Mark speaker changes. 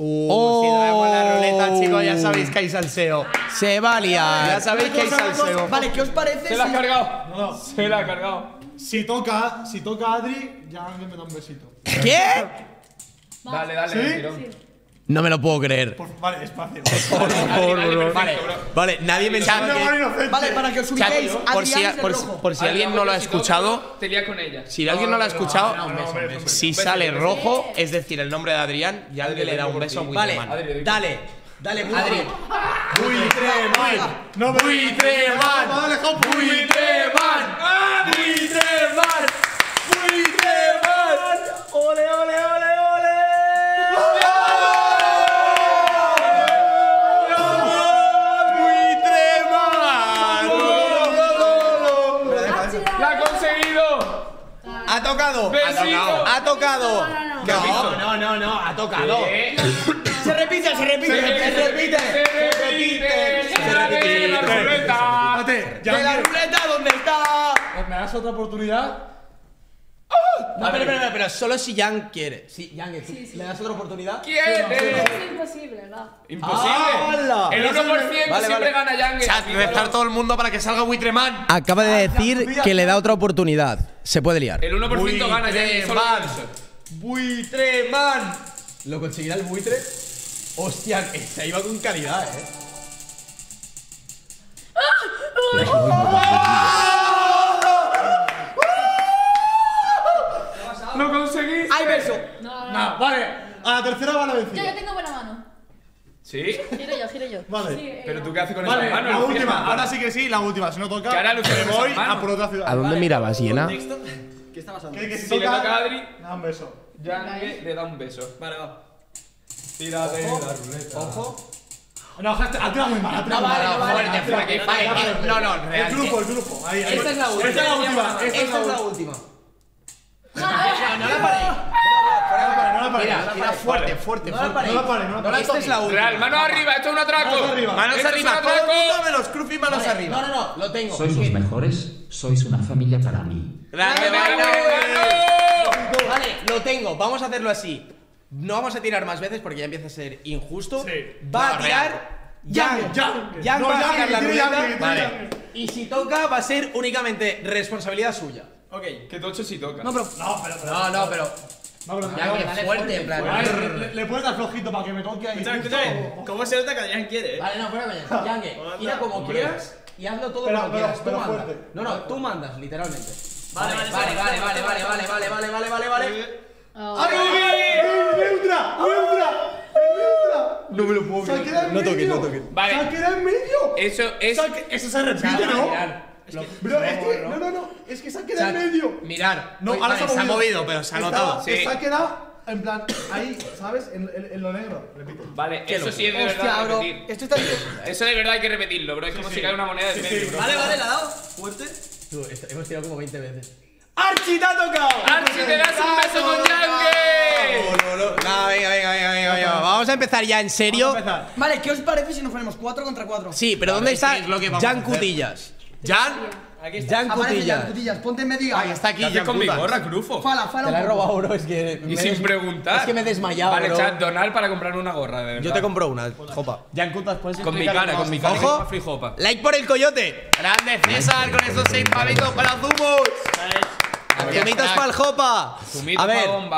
Speaker 1: Uh,
Speaker 2: Oh.
Speaker 1: si traemos la ruleta, chicos, ya sabéis que hay salseo.
Speaker 2: Se va a
Speaker 1: Ya
Speaker 2: liar.
Speaker 1: sabéis que hay salseo.
Speaker 3: Vale, ¿qué os parece
Speaker 4: Se la ha
Speaker 3: si-
Speaker 4: cargado.
Speaker 5: No, no.
Speaker 4: Se la ha cargado.
Speaker 5: Si toca, si toca Adri, ya alguien me da un besito.
Speaker 2: ¿Qué?
Speaker 4: Dale, dale,
Speaker 5: ¿Sí?
Speaker 4: tirón.
Speaker 2: No me lo puedo creer.
Speaker 5: Por- vale, espacio.
Speaker 1: Vale, vale, nadie me sabe
Speaker 5: No,
Speaker 1: que-.
Speaker 3: Vale, para que os ubiquéis,
Speaker 1: por si,
Speaker 3: Adrián es
Speaker 1: por,
Speaker 3: el
Speaker 1: si-
Speaker 3: rojo.
Speaker 1: por si alguien no lo ha escuchado,
Speaker 4: Te con ella.
Speaker 1: si alguien no lo ha escuchado, si sale rojo, es decir, el nombre de Adrián, ya alguien le da un beso muy
Speaker 2: Vale,
Speaker 4: Adri,
Speaker 2: dale. Dale, Adri.
Speaker 1: Buitreman,
Speaker 5: No,
Speaker 1: Buitreman,
Speaker 5: Vale.
Speaker 1: Buitreman,
Speaker 4: Ha
Speaker 2: tocado.
Speaker 4: ¡Besito!
Speaker 2: Ha tocado.
Speaker 4: ¿Qué has visto?
Speaker 2: No, no, no, ha tocado.
Speaker 3: Se repite, se repite, se repite.
Speaker 4: ¡Se repite! ¡Se repite! ¡La ruleta!
Speaker 5: Espérate,
Speaker 3: ¿De la
Speaker 5: ya.
Speaker 3: ruleta dónde está?
Speaker 5: ¿Me das otra oportunidad?
Speaker 2: No, espera, espera, espera, pero solo si Jan quiere. Si Jan, ¿tú ¿le das otra oportunidad?
Speaker 4: ¿Quién es?
Speaker 6: Es imposible, va.
Speaker 4: Imposible.
Speaker 2: ¡Hala!
Speaker 4: El 1%
Speaker 2: Vale,
Speaker 4: siempre
Speaker 2: vale.
Speaker 4: gana Yang.
Speaker 1: Chat, rezar todo el mundo para que salga Buitreman.
Speaker 2: Acaba de decir que le da otra oportunidad. Se puede liar.
Speaker 4: El 1% gana Yang. Solo
Speaker 1: Buitreman.
Speaker 4: con eso.
Speaker 1: Buitreman.
Speaker 2: ¿Lo conseguirá el buitre? Hostia, se iba con calidad, eh.
Speaker 4: ¡Lo conseguí!
Speaker 3: Hay beso.
Speaker 6: No, no.
Speaker 5: No, vale. A la tercera va la
Speaker 6: Yo,
Speaker 5: vencida.
Speaker 6: yo tengo buena mano.
Speaker 4: ¿Sí?
Speaker 6: Giro yo, giro yo.
Speaker 5: Vale.
Speaker 6: Sí, eh,
Speaker 4: ¿Pero tú qué haces con
Speaker 5: Vale,
Speaker 4: esa mano?
Speaker 5: la última. Ahora sí que sí, la última. Si no toca,
Speaker 4: Que ahora
Speaker 5: me voy a por otra ciudad.
Speaker 2: ¿A dónde mirabas, Hiena?
Speaker 3: ¿Qué está pasando?
Speaker 5: Que, que si,
Speaker 4: Si le
Speaker 5: toca,
Speaker 4: toca a Adri,
Speaker 5: da un beso.
Speaker 4: Yang le da un beso.
Speaker 3: Vale, va.
Speaker 4: Tírate la ruleta.
Speaker 3: Ojo.
Speaker 5: No, has tirado muy mal. has tirado
Speaker 3: No, vale,
Speaker 5: mal.
Speaker 3: no, vale.
Speaker 1: Vale, vale, No, no,
Speaker 5: El grupo, el grupo. Ahí, ahí.
Speaker 3: Esta es la última.
Speaker 5: Esta es la última. Esta es la última. No la no la pares.
Speaker 1: Mira, tira fuerte, fuerte,
Speaker 3: No la
Speaker 1: fuerte.
Speaker 3: paréis.
Speaker 5: No la pares, no la.
Speaker 2: Esta es la última.
Speaker 4: Real, mano arriba, esto es un atraco.
Speaker 5: Manos arriba.
Speaker 1: Manos arriba, todo el mundo menos Cruz manos arriba.
Speaker 2: No, no, no, lo tengo.
Speaker 7: Sois los mejores, sois una familia para mí.
Speaker 1: Grande,
Speaker 4: ¡Grande,
Speaker 1: Manu.
Speaker 2: Vale, lo tengo. Vamos a hacerlo así. No vamos a tirar más veces porque ya empieza a ser injusto.
Speaker 5: Sí.
Speaker 2: Va
Speaker 1: No,
Speaker 2: a tirar. Jan.
Speaker 5: Jan No,
Speaker 2: va a tirar la ruleta. Vale. Y si toca, va a ser únicamente responsabilidad suya.
Speaker 3: Ok.
Speaker 4: Que tocho si toca.
Speaker 3: No, pero.
Speaker 5: No, pero, pero.
Speaker 2: No, no, pero.
Speaker 5: No, pero.
Speaker 2: Jan, que
Speaker 5: no.
Speaker 2: fuerte, en plan.
Speaker 5: Le, puedes dar flojito para que me toque ahí.
Speaker 3: ¿Cómo se nota que Adrián quiere, eh?
Speaker 2: Vale, no, fuera coña. Jan, que tira como quieras y hazlo todo como quieras. Tú mandas. No, no, tú mandas, literalmente.
Speaker 3: Vale,
Speaker 2: Vale,
Speaker 3: vale,
Speaker 2: vale, vale, vale, vale, vale, vale, vale, vale, vale.
Speaker 6: Oh.
Speaker 5: ¡Ay, neutra! ¡Neutra! ¡Neutra!
Speaker 2: No me lo puedo
Speaker 5: ¡Se ha quedado en
Speaker 2: No toques, no toques.
Speaker 4: Vale.
Speaker 5: ¡Se ha quedado en medio!
Speaker 4: Eso es.
Speaker 5: Ha Eso se repite, ¿no? Bro, es que. No, no, no. Es que se ha quedado en medio.
Speaker 1: Mirar.
Speaker 5: No, ahora
Speaker 1: vale,
Speaker 5: se ha movido.
Speaker 1: pero se ha
Speaker 5: Estaba-
Speaker 1: notado.
Speaker 4: Sí.
Speaker 5: Se ha quedado en plan ahí, ¿sabes? En, en- en lo negro. Repite.
Speaker 4: Vale, eso sí es de
Speaker 3: Hostia,
Speaker 4: verdad
Speaker 3: bro.
Speaker 4: repetir.
Speaker 3: Esto está.
Speaker 4: Eso de verdad hay que repetirlo, bro. Es como si cae una moneda de medio, bro.
Speaker 3: Vale, vale, la ha dado. Fuerte.
Speaker 2: Tú, esto- hemos tirado como 20 veces.
Speaker 3: ¡Archie te ha tocado!
Speaker 4: ¡Archie, te das un beso con Yanke!
Speaker 2: No, venga, venga, venga, venga, venga. Vamos a empezar ya en serio.
Speaker 3: Vale, ¿qué os parece si nos ponemos 4 contra 4?
Speaker 2: Sí, pero ¿dónde está
Speaker 1: es lo que vamos a
Speaker 2: Jan
Speaker 1: hacer.
Speaker 2: Cutillas?
Speaker 1: Jan.
Speaker 3: Aquí está.
Speaker 2: Jan
Speaker 3: Aparece
Speaker 2: Cutillas.
Speaker 3: Jan Cutillas. Ponte en medio.
Speaker 1: Ahí está aquí,
Speaker 4: ¿Qué haces
Speaker 1: Jan
Speaker 4: con mi
Speaker 1: Cutas.
Speaker 4: gorra, Crufo?
Speaker 3: Fala, fala.
Speaker 2: Te la he
Speaker 3: un poco.
Speaker 2: robado, bro. Es que. me
Speaker 4: Y sin
Speaker 2: des-
Speaker 4: preguntar.
Speaker 2: Es que me he desmayado,
Speaker 4: Vale,
Speaker 2: bro.
Speaker 4: chat, donar para comprarme una gorra, de verdad.
Speaker 2: Yo te compro una, jopa.
Speaker 1: Jan Cutas, puedes
Speaker 4: Con mi
Speaker 1: explicar
Speaker 4: cara, con mi cara.
Speaker 2: Ojo. Like por el coyote.
Speaker 1: Grande César con esos seis pavitos para zumos.
Speaker 2: Zumitos para el jopa.
Speaker 4: Zumito
Speaker 2: A ver.
Speaker 4: bomba.